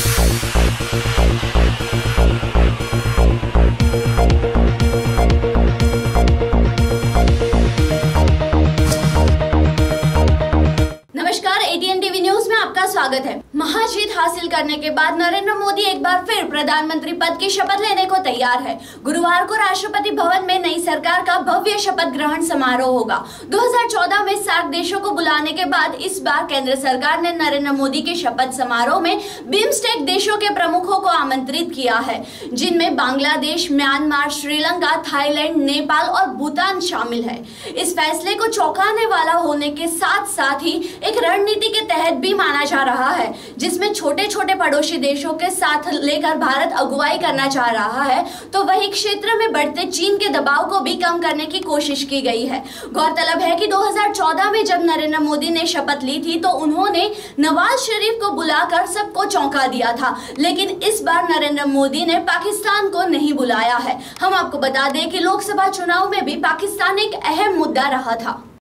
Thank you. आपका स्वागत है। महाजीत हासिल करने के बाद नरेंद्र मोदी एक बार फिर प्रधानमंत्री पद की शपथ लेने को तैयार है। गुरुवार को राष्ट्रपति भवन में नई सरकार का भव्य शपथ ग्रहण समारोह होगा। 2014 में सार्क देशों को बुलाने के बाद इस बार केंद्र सरकार ने नरेंद्र मोदी के शपथ समारोह में बिम्स्टेक देशों के प्रमुखों को आमंत्रित किया है, जिनमें बांग्लादेश, म्यांमार, श्रीलंका, थाईलैंड, नेपाल और भूटान शामिल है। इस फैसले को चौंकाने वाला होने के साथ साथ ही एक रणनीति के तहत भी माना जा रहा है, जिसमें छोटे छोटे पड़ोसी देशों के साथ लेकर भारत अगुवाई करना चाह रहा है तो वही क्षेत्र में बढ़ते चीन के दबाव को भी कम करने की कोशिश की गई है। गौरतलब है कि 2014 में जब नरेंद्र मोदी ने शपथ ली थी तो उन्होंने नवाज़ शरीफ को बुलाकर सबको चौंका दिया था, लेकिन इस बार नरेंद्र मोदी ने पाकिस्तान को नहीं बुलाया है। हम आपको बता दें कि लोकसभा चुनाव में भी पाकिस्तान एक अहम मुद्दा रहा था।